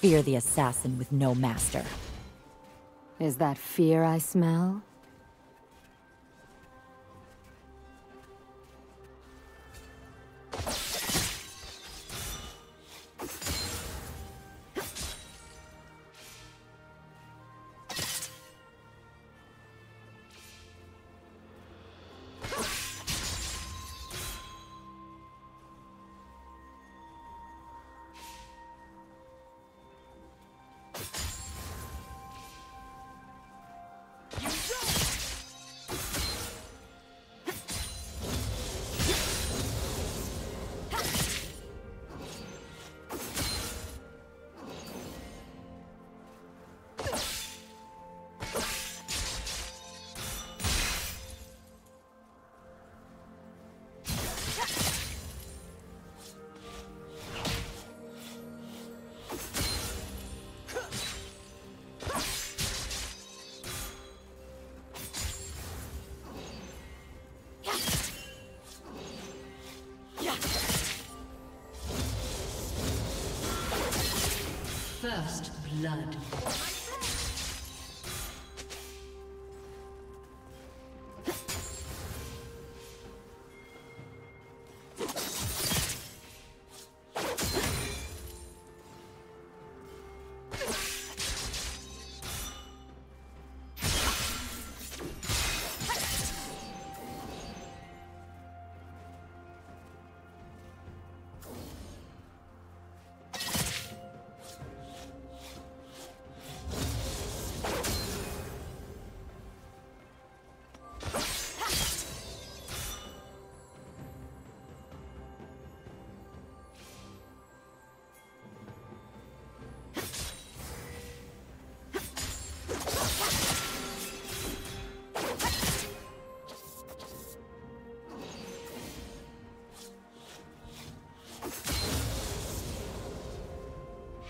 fear the assassin with no master. Is that fear I smell? First blood.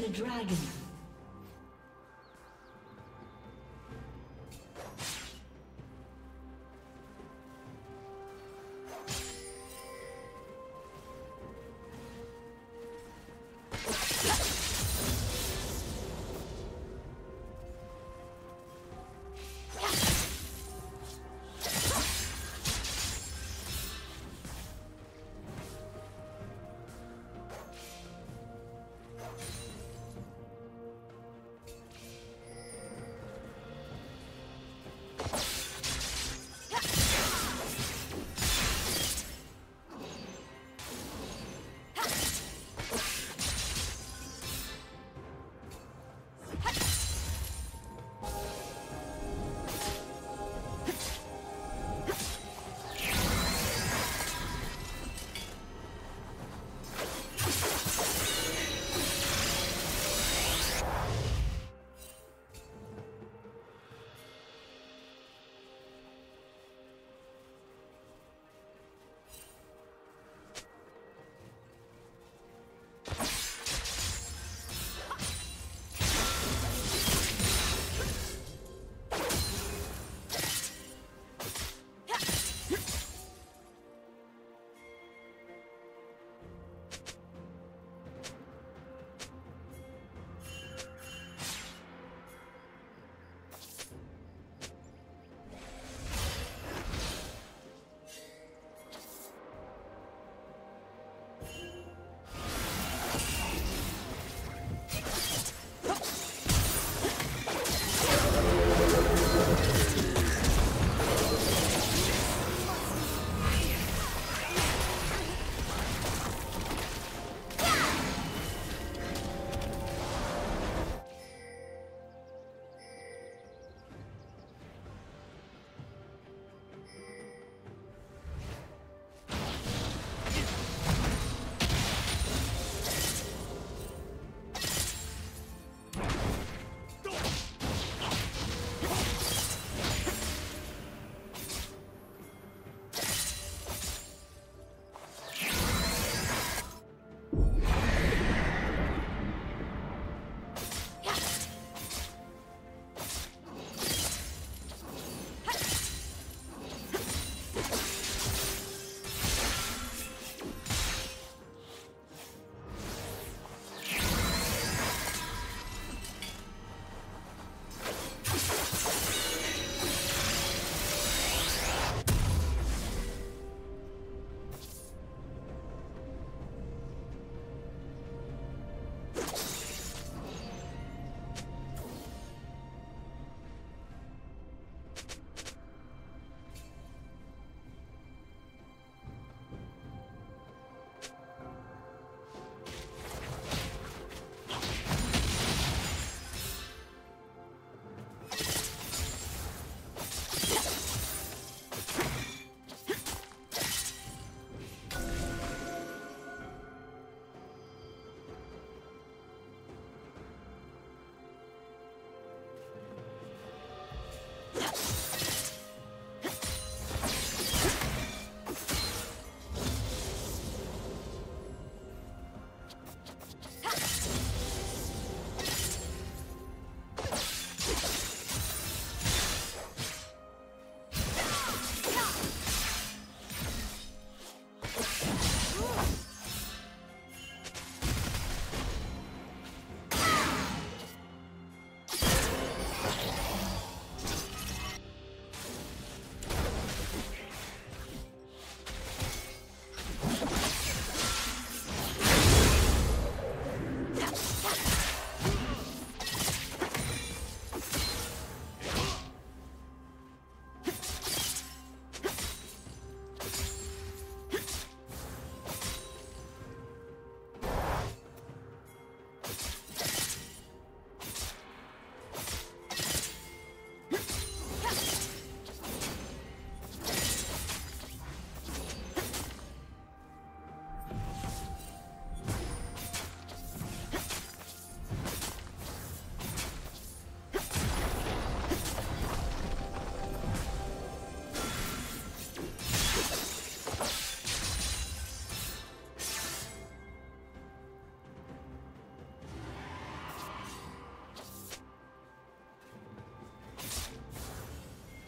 The dragon.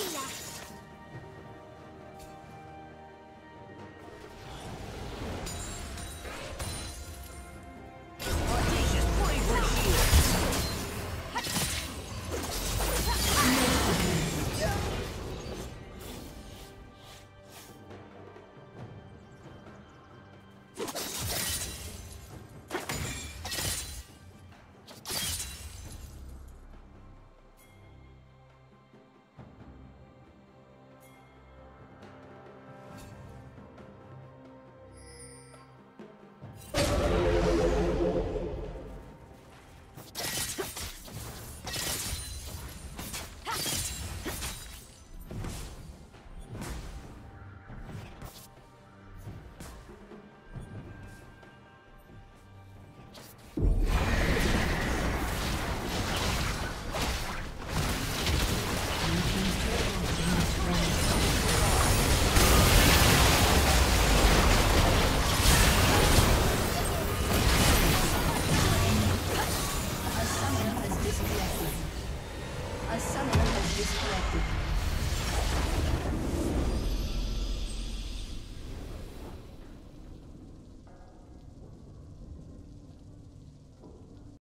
Fila.